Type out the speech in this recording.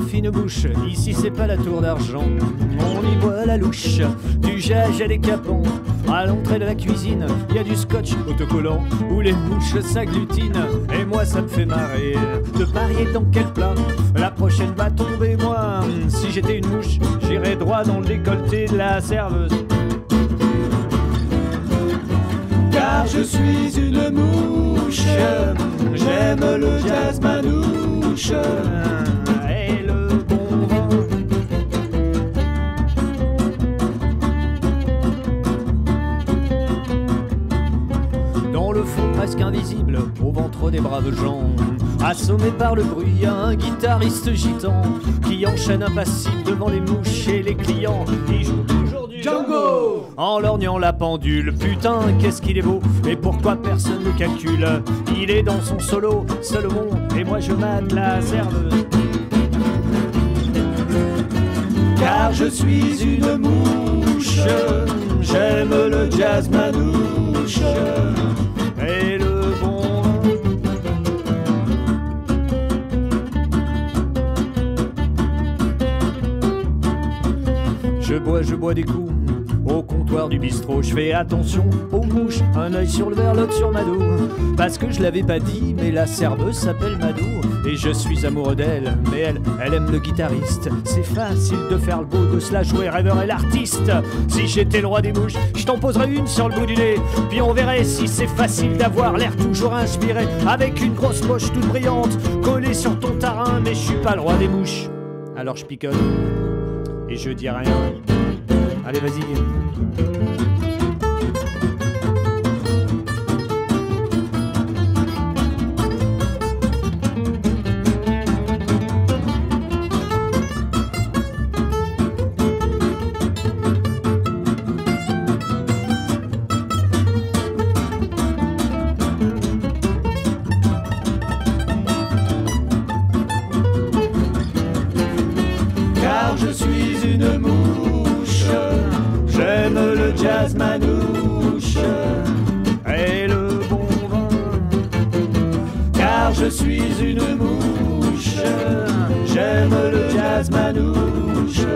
fine bouche. Ici, c'est pas la tour d'argent. On y boit la louche, du jage à des capons. À l'entrée de la cuisine, il y a du scotch autocollant où les mouches s'agglutinent. Et moi, ça me fait marrer de parier dans quel plat la prochaine va tomber. Moi, si j'étais une mouche, j'irais droit dans le décolleté de la serveuse. Car je suis une mouche, j'aime le jazz manouche. Le fond presque invisible, au ventre des braves gens, assommé par le bruit, un guitariste gitan qui enchaîne impassible devant les mouches et les clients. Il joue toujours du Django en lorgnant la pendule. Putain, qu'est-ce qu'il est beau, et pourquoi personne ne calcule Il est dans son solo, Salomon, et moi je mate la serveuse. Car je suis une mouche, j'aime le jazz manouche. Je bois, je bois des coups au comptoir du bistrot. Je fais attention aux mouches, un œil sur le verre, l'autre sur Madou. Parce que je l'avais pas dit, mais la serveuse s'appelle Madou. Et je suis amoureux d'elle, mais elle, elle aime le guitariste. C'est facile de faire le beau, de se la jouer rêveur et l'artiste. Si j'étais le roi des mouches, je t'en poserais une sur le bout du nez. Puis on verrait si c'est facile d'avoir l'air toujours inspiré. Avec une grosse poche toute brillante, collée sur ton tarin. Mais je suis pas le roi des mouches. Alors je picole. Et je dis rien. Allez, vas-y. Je suis une mouche, j'aime le jazz manouche. Et le bon vin. Car je suis une mouche, j'aime le jazz manouche.